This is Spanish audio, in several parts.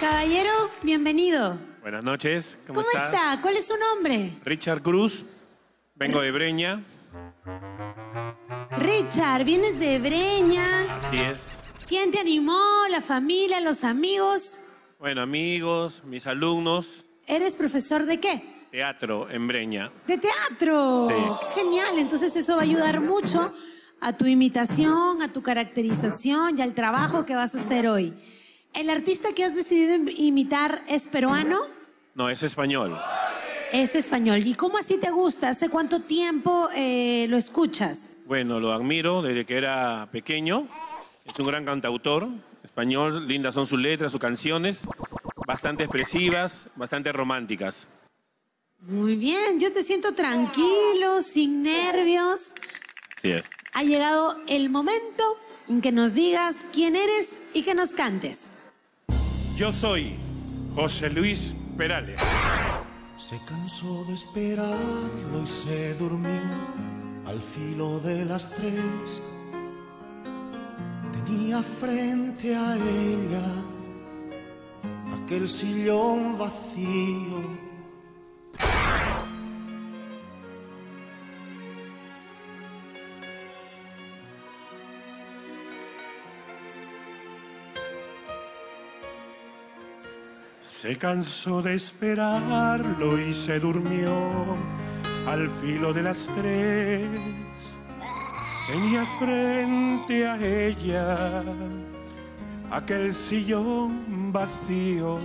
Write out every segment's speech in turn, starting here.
Caballero, bienvenido. Buenas noches, ¿cómo, ¿Cómo estás? está? ¿Cuál es su nombre? Richard Cruz, vengo de Breña, Richard, vienes de Breña. así es. ¿Quién te animó? ¿La familia? ¿Los amigos? Bueno, amigos, mis alumnos, ¿Eres profesor de qué? teatro en Breña. De teatro. Sí. Qué genial. Entonces eso va a ayudar mucho a tu imitación, a tu caracterización y al trabajo que vas a hacer hoy. ¿El artista que has decidido im- imitar es peruano? No, es español. Es español. ¿Y cómo así te gusta? ¿Hace cuánto tiempo eh, lo escuchas? Bueno, lo admiro desde que era pequeño. Es un gran cantautor español, lindas son sus letras, sus canciones, bastante expresivas, bastante románticas. Muy bien, yo te siento tranquilo, sin nervios. Así es. Ha llegado el momento en que nos digas quién eres y que nos cantes. Yo soy José Luis Perales. Se cansó de esperarlo y se durmió al filo de las tres. Tenía frente a ella aquel sillón vacío. Se cansó de esperarlo y se durmió al filo de las tres. Tenía frente a ella aquel sillón vacío.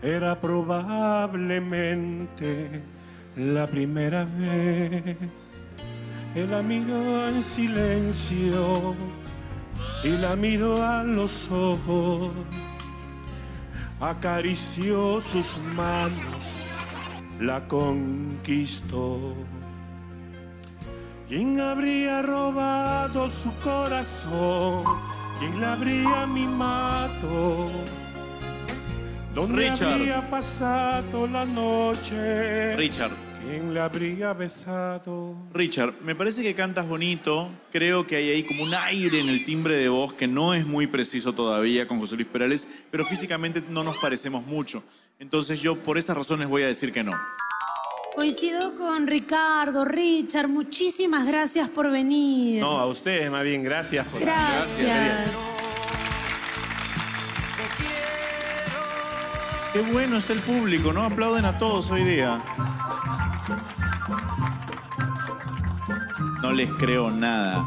Era probablemente la primera vez. Él la miró en silencio y la miró a los ojos acarició sus manos, la conquistó. ¿Quién habría robado su corazón? ¿Quién la habría mimado? ¿Dónde Richard. habría pasado la noche? Richard, ¿Quién le habría besado? Richard, me parece que cantas bonito. Creo que hay ahí como un aire en el timbre de voz que no es muy preciso todavía con José Luis Perales, pero físicamente no nos parecemos mucho. Entonces yo por esas razones voy a decir que no. Coincido con Ricardo, Richard, muchísimas gracias por venir. No, a ustedes más bien, gracias por Gracias. Qué bueno está el público, ¿no? Aplauden a todos hoy día. No les creo nada.